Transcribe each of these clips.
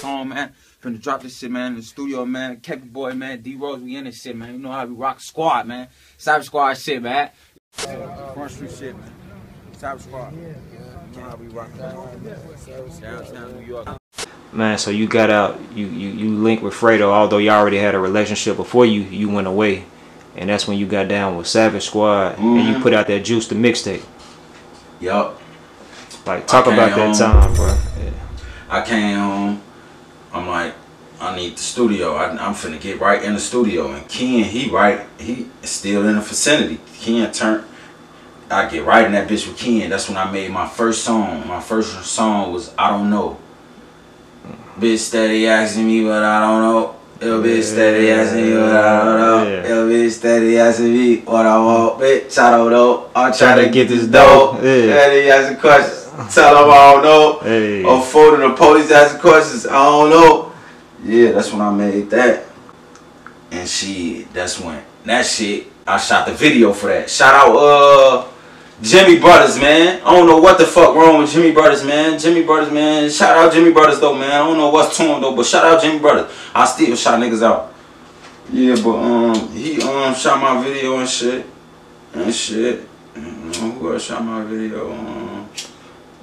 song, man. Finna drop this shit, man, in the studio, man. Caper Boy, man. D Rose, we in this shit, man. You know how we rock squad, man. Savage Squad shit, man. Front Street shit, man. Savage Squad. You know how we rock downtown New York. Man, so you got out, you, you, you linked with Fredo, although you already had a relationship before you, you went away. And that's when you got down with Savage Squad and you Mhm. put out that Juice the mixtape. Yup. Like, talk about came that time, bro. Yeah. I came home. I'm like, I need the studio. I, I'm finna get right in the studio. And Ken, he right, he still in the vicinity. Ken turned. I get right in that bitch with Ken. That's when I made my first song. My first song was I Don't Know. Bitch steady asking me, but I don't know. Little bitch steady asking me, but I don't know. Yeah. Little bitch steady asking me what I want. Bitch, I don't know. I'm trying to get this dough. Yeah. Steady asking questions. Tell them I don't know. Hey. Or phone the police asking questions. I don't know. Yeah, that's when I made that. And she, that's when that shit. I shot the video for that. Shout out, uh, Jimmy Brothers, man. I don't know what the fuck wrong with Jimmy Brothers, man. Jimmy Brothers, man. Shout out Jimmy Brothers though, man. I don't know what's to him though, but shout out Jimmy Brothers. I still shot niggas out. Yeah, but um, he um shot my video and shit, and shit. And, who else shot my video? Um,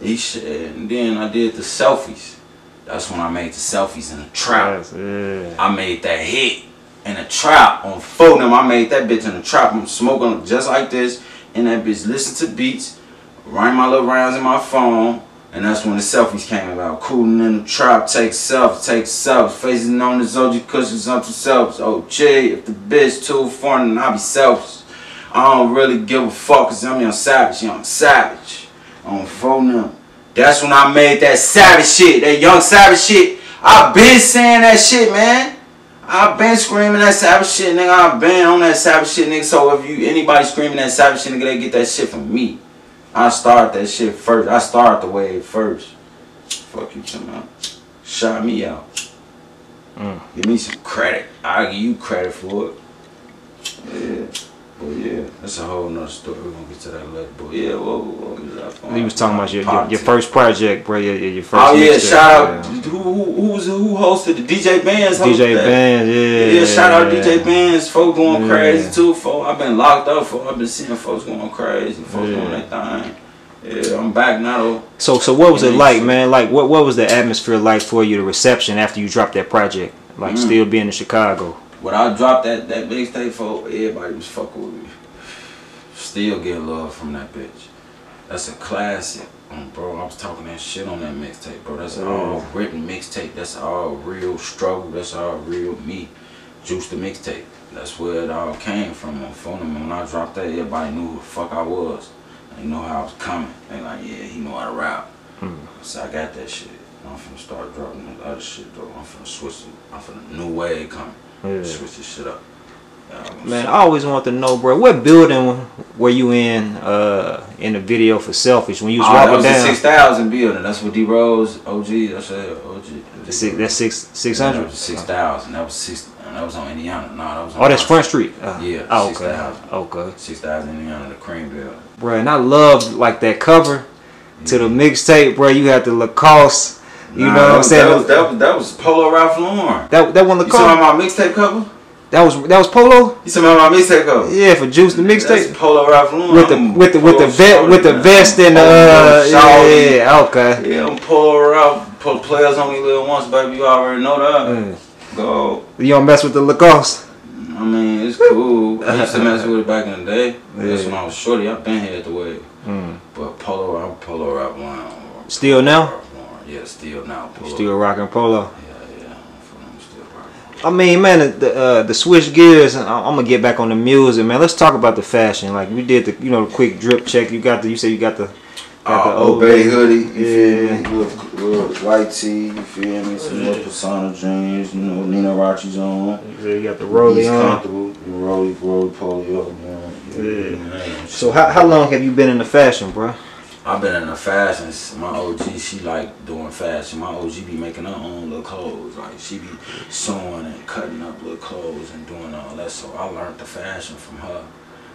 he shit, and then I did the selfies. That's when I made the selfies in the trap. Yes, yeah. I made that hit in a trap on phone I made that bitch in a trap. I'm smoking just like this. And that bitch listen to beats, write my little rounds in my phone. And that's when the selfies came about. Cooling in the trap, take selfies, take selfies. Facing on the OG cushions up to selfies. Oh, gee, if the bitch too foreign, then I be selfish. I don't really give a fuck cause I'm young savage, young savage. On phone them. That's when I made that savage shit, that young savage shit. I been saying that shit, man. I been screaming that savage shit, nigga. I been on that savage shit, nigga. So if you anybody screaming that savage shit, nigga, they get that shit from me. I start that shit first. I start the wave first. Fuck you, come out. Shot me out. Mm. Give me some credit. I'll give you credit for it. Yeah. That's a whole nother story. We're gonna get to that later. But yeah, what, what was that for? He was talking about your, your, your first project, bro. Your, your first Oh yeah, shout out yeah. who who who was who hosted the DJ Bands DJ that. Band, yeah. Yeah, shout out DJ Bands. Folks going Yeah. crazy too. Folks, I've been locked up for. I've been seeing folks going crazy. Folks Yeah. doing their thing. Yeah, I'm back now. So so what was it like, man? Like what what was the atmosphere like for you, the reception after you dropped that project? Like Mm. still being in Chicago. When I dropped that that mixtape, for everybody was fucking with me. Still get love from that bitch. That's a classic, um, bro. I was talking that shit on that mixtape, bro. That's all written mixtape. That's all real struggle. That's all real me. Juice the mixtape. That's where it all came from on phone. When I dropped that, everybody knew who the fuck I was. They know how I was coming. They like, yeah, he know how to rap. Hmm. So I got that shit. I'm finna start dropping that other shit though. I'm finna switch it. I'm finna new wave coming. Yeah. Switch this shit up. Yeah, Man, I always want to know, bro, what building were you in uh in the video for Selfish when you was Oh, that walking was the down? six thousand building. That's what D Rose OG. That's a OG. The six, that's six six That was six thousand. That was six. That was on Indiana. No, that was. On Oh, that's Front Street. Uh, Yeah, Oh, okay. 6,000. Okay. Six thousand Indiana, the cream building. Bro, and I loved like that cover to the mixtape, bro. You had the Lacoste. You Nah, know what I'm saying? That was, that was that was Polo Ralph Lauren. that that one Lacoste. talking about my mixtape cover? That was that was Polo. You talking about my mixtape? Yeah, for Juice the mixtape. Polo Ralph Lauren. With the with the with the vet with the vest and the uh, yeah okay. Yeah, I'm Polo Ralph. Put players only live once, baby. You already know that. Mm. Go. You don't mess with the Lacoste. I mean, it's cool. I used to mess with it back in the day. That's when I was shorty. I've been here at the way. Mm. But Polo, I'm Polo Ralph Lauren. Still now? Ralph Lauren. Yeah, still now. Polo. Still rocking Polo. Yeah, yeah. I'm still rocking. I mean, man, the the, uh, the switch gears. I- I'm gonna get back on the music, man. Let's talk about the fashion. Like we did the, you know, the quick drip check. You got the, you said you got the, got the Uh, Obey hoodie, you Yeah. feel me? With, with white tee, you feel me? Some little persona jeans, you know, Nina Ricci's on. You you got the rollie on. comfortable. Rolly, rolly, polio, man. Yeah. man. So how how long have you been in the fashion, bro? I've been in the fashion. My OG, she like doing fashion. My OG be making her own little clothes. Like she be sewing and cutting up little clothes and doing all that. So I learned the fashion from her.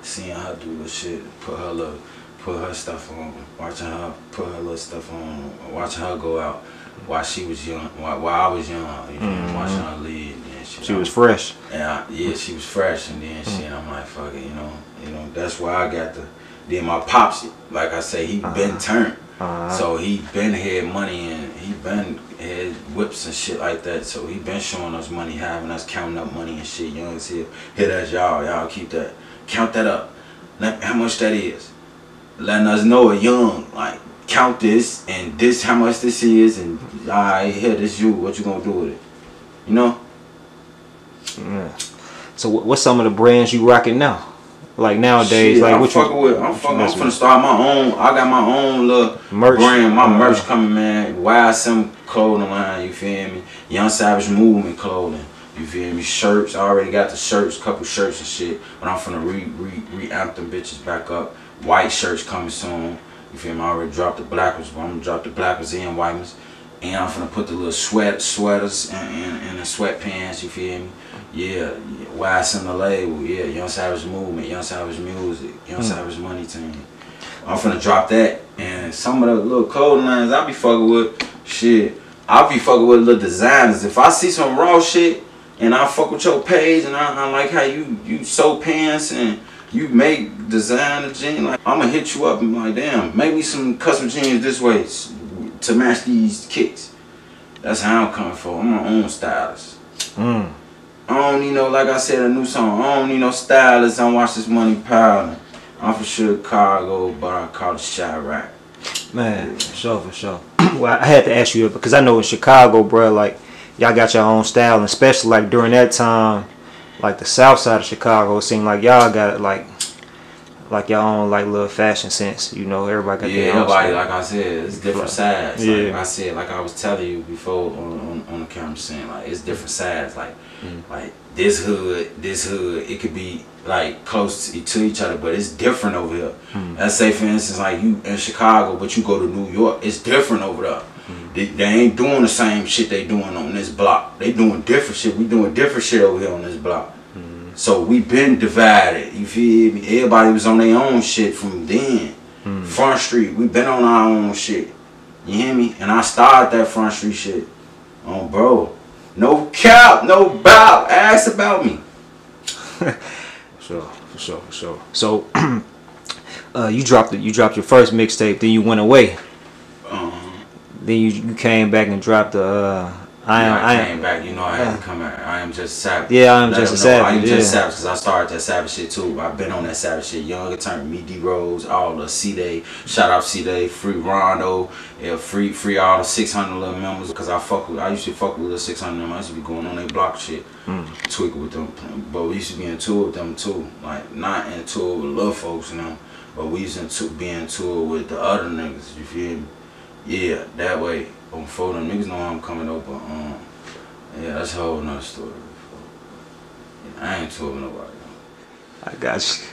Seeing her do the shit, put her little put her stuff on, watching her put her little stuff on, watching her go out while she was young, while, while I was young, you know, mm-hmm. watching her lead. And shit. She was fresh. Yeah, yeah, she was fresh, and then mm-hmm. shit, I'm like, fuck it, you know, you know, that's why I got the. Then my pops, like I say, he uh-huh. been turned, uh-huh. so he been had money and he been had whips and shit like that. So he been showing us money, having us counting up money and shit. You know, see, hit us, y'all, y'all keep that, count that up, let how much that is, letting us know a young, like count this and this how much this is and all right here this you what you gonna do with it you know yeah. so what's some of the brands you rocking now like nowadays Shit, like I'm what fucking you, with I'm fucking I'm finna start my own I got my own little merch. brand my uh, merch coming man YSM clothing line you feel me Young Savage Movement clothing you feel me? Shirts. I already got the shirts, couple shirts and shit. But I'm finna re re re-amp them bitches back up. White shirts coming soon. You feel me? I already dropped the black ones, but I'm gonna drop the black ones and white ones. And I'm gonna put the little sweat sweaters and, and, and the sweatpants, you feel me? Yeah, Why in the label, yeah, Young Savage Movement, Young Savage Music, Young mm. Savage Money Team. I'm finna drop that. And some of the little clothing lines I be fucking with, shit, I be fucking with little designers. If I see some raw shit and I fuck with your page and I, I like how you, you sew pants and you make design a jean, like I'm gonna hit you up and like, damn, make me some custom jeans this way to match these kicks. That's how I'm coming for. I'm my own stylist. Mm. I don't need no, like I said, a new song. I don't need no stylist. I watch this money piling. I'm for Chicago, but I call it Chiraq. Man, for sure, for sure. well, I had to ask you because I know in Chicago, bro, like y'all got your own style, and especially like during that time like the south side of Chicago, it seemed like y'all got like like y'all own like little fashion sense. You know, everybody got yeah, everybody like I said, it's different sides. Yeah. Like I said, like I was telling you before on, on, on the camera, saying like it's different sides. Like mm. like this hood, this hood, it could be like close to each other, but it's different over here. Mm. Let's say for instance, like you in Chicago, but you go to New York, it's different over there. Mm. They, they, ain't doing the same shit they doing on this block. They doing different shit. We doing different shit over here on this block. Mm. So we been divided. You feel me? Everybody was on their own shit from then. Mm. Front Street, we been on our own shit. You hear me? And I started that Front Street shit. Oh, bro. No cap, no bow. Ask about me. sure, for sure, for sure. So, uh, you dropped it. You dropped your first mixtape, then you went away. Then you, you came back and dropped the. Uh, I am. I, I came back. You know, I had to come out. I am just savage. Yeah, I am just a savage. I am yeah. just savage because I started that savage shit too. I've been on that savage shit. Young Attorney, me, D Rose, all the C Day. Shout out C Day, free Rondo, yeah, free free all the 600 little members because I fuck with. I used to fuck with the 600 members. I used to be going on their block shit, mm. tweaking with them. But we used to be in tour with them too. Like not in tour with little folks, you know. But we used to be in tour with the other niggas. You feel me? Yeah, that way. On phone, them niggas know I'm coming over. Um, yeah, that's a whole nother story. I ain't told nobody. I got you.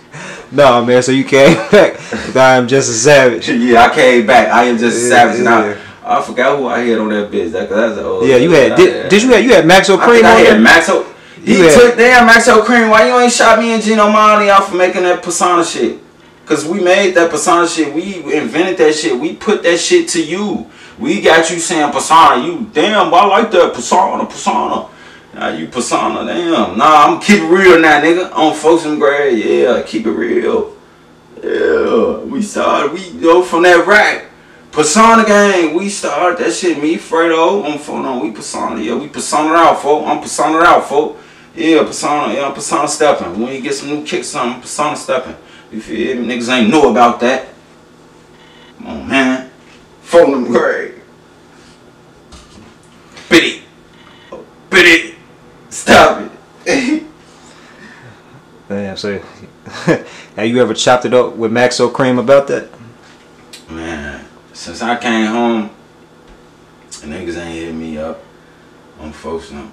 No, man. So you came back. I am just a savage. yeah, I came back. I am just a savage yeah. now. I forgot who I had on that bitch. That, that's the old. Yeah, you had. Did, did you have you had Maxo Kream I on there? Maxo. He you took damn Maxo Kream. Why you ain't shot me and Gino Marley out for making that persona shit? Cause we made that persona shit. We invented that shit. We put that shit to you. We got you saying persona. You damn, I like that persona, persona. Now you persona, damn. Nah, I'm keep it real now, nigga. On folks and grade, yeah, keep it real. Yeah, we started, we go from that rack. Persona gang, we started that shit. Me, Fredo, on phone on, we persona, yeah, we persona out, folk. I'm persona out, folk. Yeah, persona, yeah, persona stepping. When you get some new kicks, I'm persona stepping. You feel me? Niggas ain't know about that. Come on, man. Phone them great. Biddy. Biddy. Stop it. Damn, so have you ever chopped it up with Maxo Kream about that? Man, since I came home, niggas ain't hit me up on folks now.